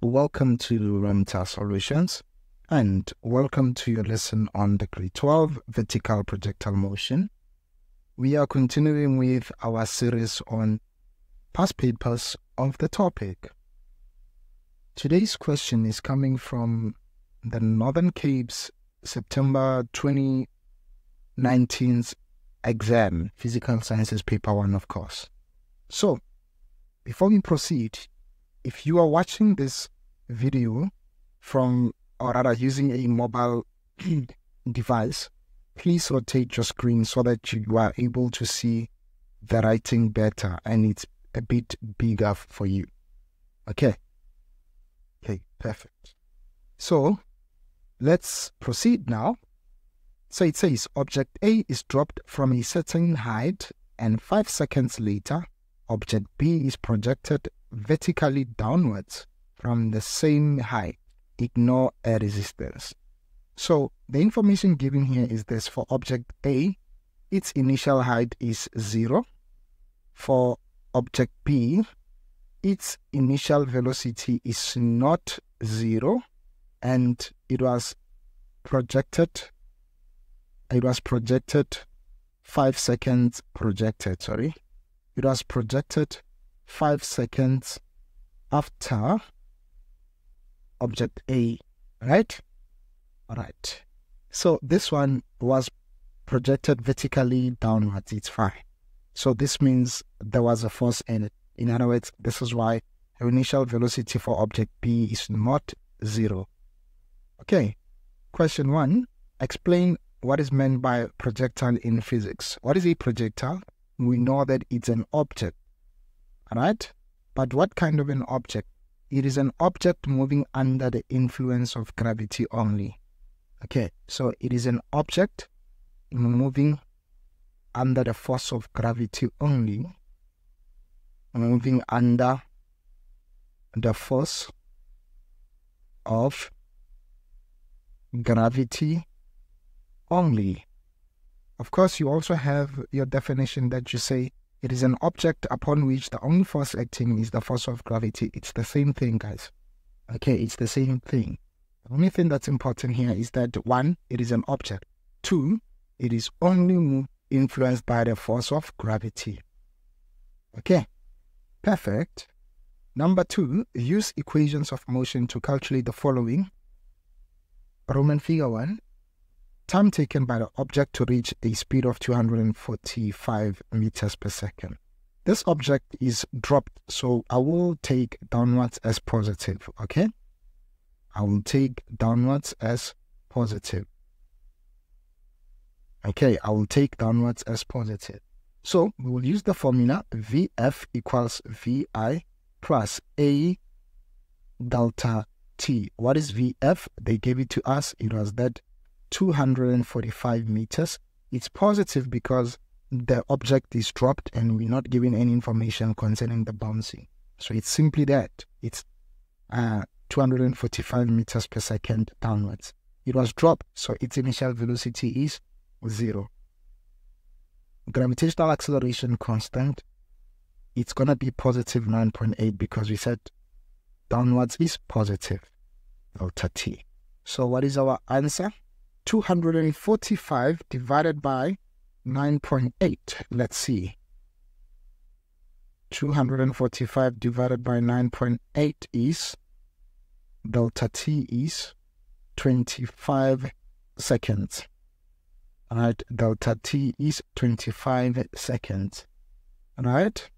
Welcome to Ramta Solutions and welcome to your lesson on the grade 12 vertical projectile motion. We are continuing with our series on past papers of the topic. Today's question is coming from the Northern Cape's September 2019 exam, Physical Sciences Paper 1, of course. So, before we proceed, if you are watching this video from, or rather using a mobile device, please rotate your screen so that you are able to see the writing better and it's a bit bigger for you. Okay. Okay, perfect. So let's proceed now. So it says object A is dropped from a certain height and five seconds later, object B is projected vertically downwards from the same height. Ignore a resistance. So the information given here is this for object A, its initial height is zero. For object B, its initial velocity is not zero and it was projected it was projected five seconds projected sorry it was projected five seconds after object A right? All right so this one was projected vertically downwards. It's fine. So this means there was a force in it. In other words this is why initial velocity for object B is not zero. Okay. Question one. Explain what is meant by projectile in physics. What is a projectile? We know that it's an object, right? But what kind of an object? It is an object moving under the influence of gravity only. Okay, so it is an object moving under the force of gravity only, moving under the force of gravity only. Of course, you also have your definition that you say it is an object upon which the only force acting is the force of gravity. It's the same thing, guys. Okay, it's the same thing. The only thing that's important here is that one, it is an object. Two, it is only influenced by the force of gravity. Okay, perfect. Number two, use equations of motion to calculate the following. Roman figure one, time taken by the object to reach a speed of 245 meters per second. This object is dropped, so I will take downwards as positive, okay? I will take downwards as positive. Okay, I will take downwards as positive. So we will use the formula VF equals VI plus A delta T. What is VF? They gave it to us. It was that 245 meters. It's positive because the object is dropped and we're not giving any information concerning the bouncing. So it's simply that. It's uh, 245 meters per second downwards. It was dropped, so its initial velocity is zero. Gravitational acceleration constant, it's going to be positive 9.8 because we said downwards is positive delta t. So what is our answer? 245 divided by 9.8. Let's see. 245 divided by 9.8 is delta t is 25 seconds. Alright, delta t is 25 seconds. Alright.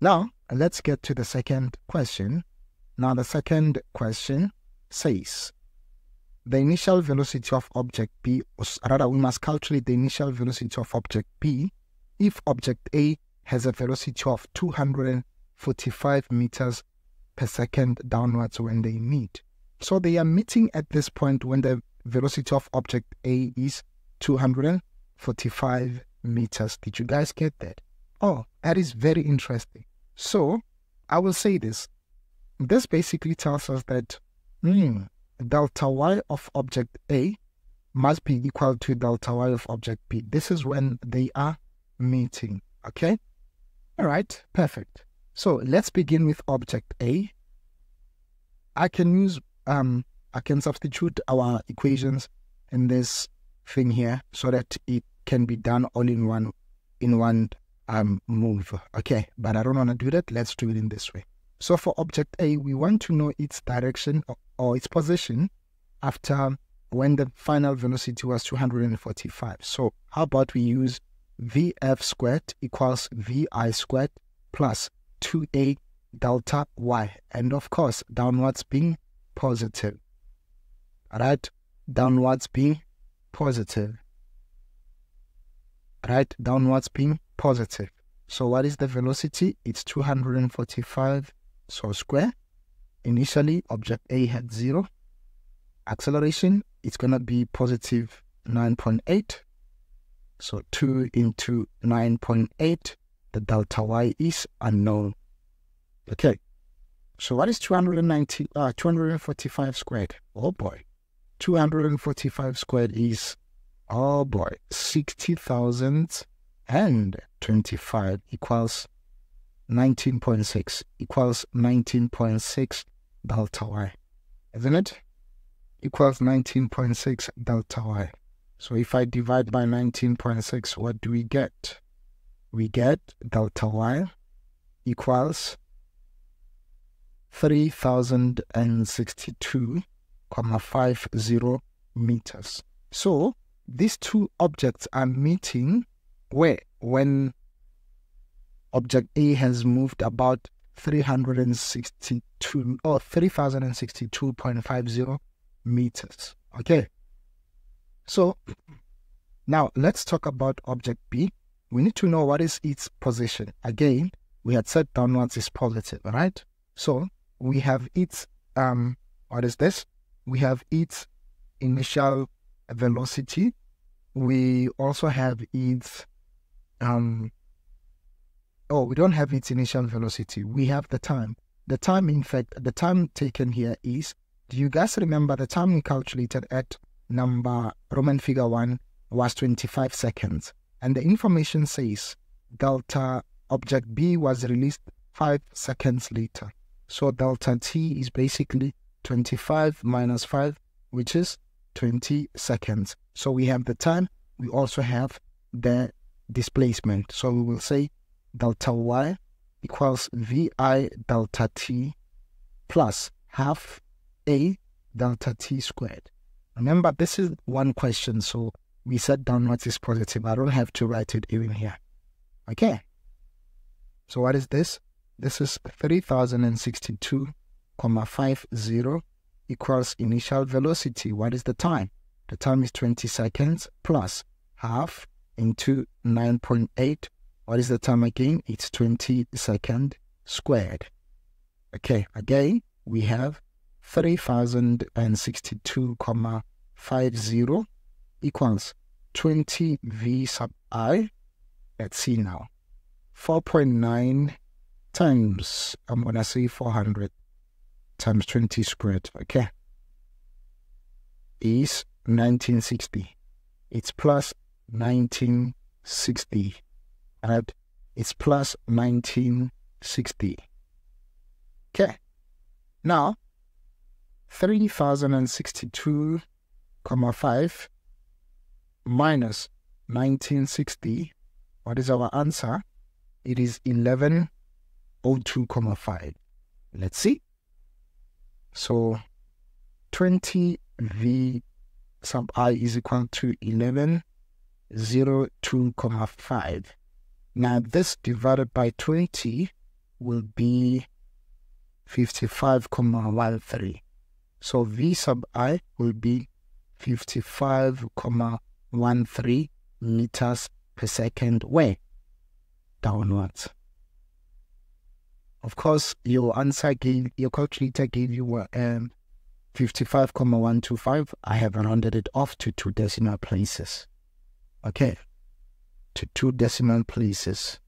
Now, let's get to the second question. Now, the second question says the initial velocity of object B, or rather, we must calculate the initial velocity of object B if object A has a velocity of 245 meters per second downwards when they meet. So they are meeting at this point when the velocity of object A is 245 meters. Did you guys get that? Oh, that is very interesting. So I will say this. This basically tells us that Hmm. delta y of object A must be equal to delta y of object B. This is when they are meeting. Okay? All right, perfect. So let's begin with object A. I can use um I can substitute our equations in this thing here so that it can be done all in one in one um move. Okay, but I don't want to do that. Let's do it in this way. So for object A, we want to know its direction or, its position after when the final velocity was 245. So how about we use Vf squared equals Vi squared plus 2a delta y. And of course, downwards being positive. Right? Downwards being positive. Right? Downwards being positive. So what is the velocity? It's 245 so square. Initially, object A had 0. Acceleration, it's going to be positive 9.8. So 2 into 9.8 the delta y is unknown. Okay, so what is 290, uh, 245 squared? Oh boy, 245 squared is, oh boy, 60,025 equals 19.6 equals 19.6 delta y, isn't it? Equals 19.6 delta y. So if I divide by 19.6, what do we get? we get delta y equals 3062.50 meters. So these two objects are meeting where when object A has moved about 362 or 3062.50 meters. Okay. So now let's talk about object B we need to know what is its position. Again, we had said downwards is positive, right? So we have its, um, what is this? We have its initial velocity. We also have its, um, oh, we don't have its initial velocity. We have the time. The time, in fact, the time taken here is, do you guys remember the time we calculated at number Roman figure 1 was 25 seconds? And the information says delta object B was released five seconds later. So delta T is basically 25 minus 5, which is 20 seconds. So we have the time, we also have the displacement. So we will say delta Y equals VI delta T plus half A delta T squared. Remember, this is one question, so we said downwards is positive. I don't have to write it even here. Okay. So what is this? This is 3062,50 equals initial velocity. What is the time? The time is 20 seconds plus half into 9.8. What is the time again? It's 20 second squared. Okay, again, we have 3062,50 equals 20 V sub i. Let's see now. 4.9 times, I'm going to say 400 times 20 squared, okay, is 1960. It's plus 1960. Right? It's plus 1960. Okay. Now, 3062,5 minus 1960, what is our answer? It is 1102,5. Let's see. So 20 V sub i is equal to 1102,5. Now this divided by 20 will be 55,13. So V sub i will be 55,13 one three meters per second where? Downwards. Of course, your answer gave, your calculator gave you um, 55,125. I have rounded it off to two decimal places. Okay. To two decimal places.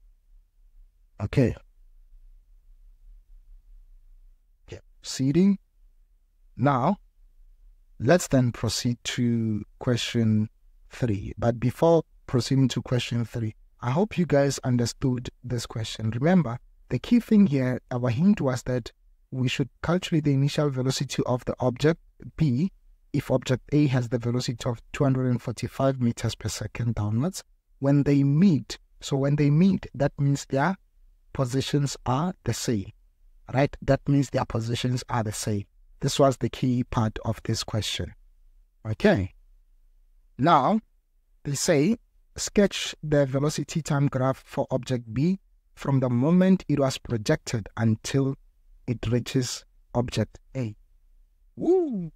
Okay. Okay. Seeding. Now, let's then proceed to question three. But before proceeding to question three, I hope you guys understood this question. Remember, the key thing here, our hint was that we should calculate the initial velocity of the object B if object A has the velocity of 245 meters per second downwards when they meet. So when they meet, that means their positions are the same, right? That means their positions are the same. This was the key part of this question. Okay. Now, they say sketch the velocity time graph for object B from the moment it was projected until it reaches object A. Woo!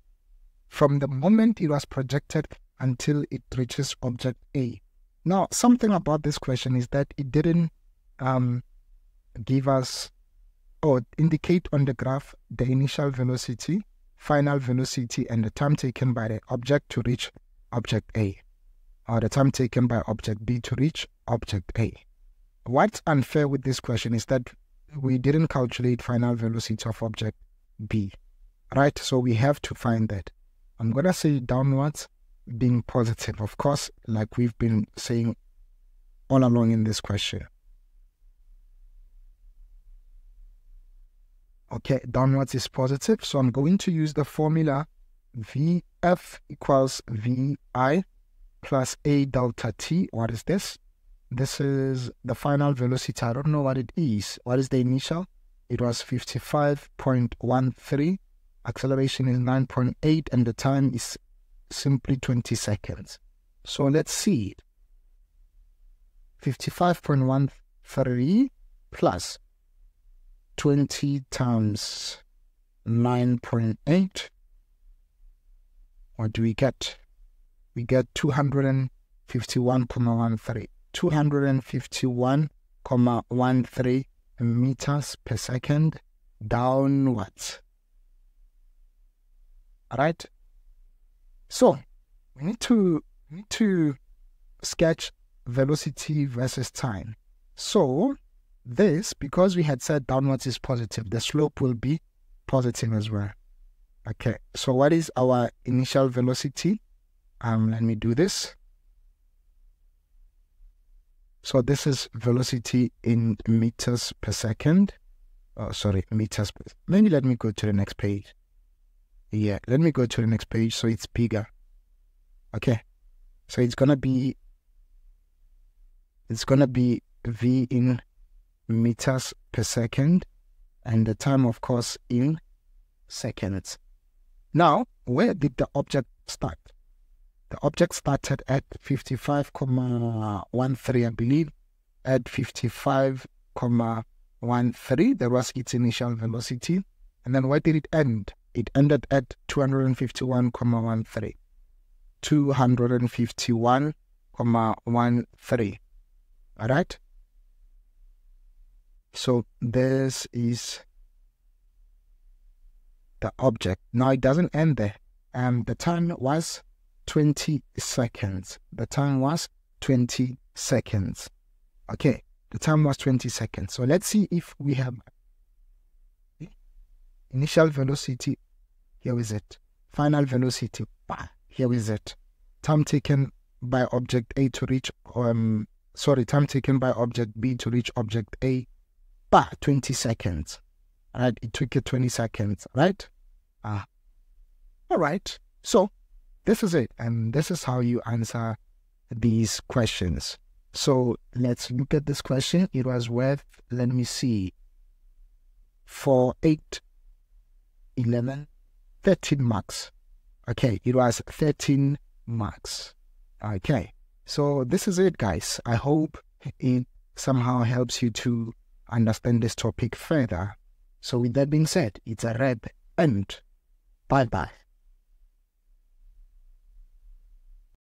From the moment it was projected until it reaches object A. Now, something about this question is that it didn't um, give us or indicate on the graph the initial velocity, final velocity, and the time taken by the object to reach object A, or the time taken by object B to reach object A. What's unfair with this question is that we didn't calculate final velocity of object B, right? So we have to find that. I'm going to say downwards being positive, of course, like we've been saying all along in this question. Okay, downwards is positive, so I'm going to use the formula VF equals VI plus A delta T. What is this? This is the final velocity. I don't know what it is. What is the initial? It was 55.13. Acceleration is 9.8 and the time is simply 20 seconds. So let's see it. 55.13 plus 20 times 9.8. What do we get? We get 251.13. 251.13 meters per second downwards. Alright? So we need to we need to sketch velocity versus time. So this, because we had said downwards is positive, the slope will be positive as well. Okay, so what is our initial velocity? Um, let me do this. So this is velocity in meters per second. Oh, sorry, meters. Per, maybe let me go to the next page. Yeah, let me go to the next page so it's bigger. Okay, so it's gonna be it's gonna be v in meters per second, and the time, of course, in seconds. Now, where did the object start? The object started at 55,13, I believe. At 55,13, there was its initial velocity. And then where did it end? It ended at 251,13. 251,13. All right? So this is the object. Now it doesn't end there. Um, the time was 20 seconds. The time was 20 seconds. Okay, the time was 20 seconds. So let's see if we have initial velocity. Here is it. Final velocity. Here is it. Time taken by object A to reach, um, sorry, time taken by object B to reach object A. Bah, 20 seconds. Right, it took you 20 seconds, right? Ah. All right. So this is it. And this is how you answer these questions. So let's look at this question. It was worth, let me see, for 8, 11, 13 marks. Okay, it was 13 marks. Okay, so this is it, guys. I hope it somehow helps you to understand this topic further. So, with that being said, it's a wrap and bye bye.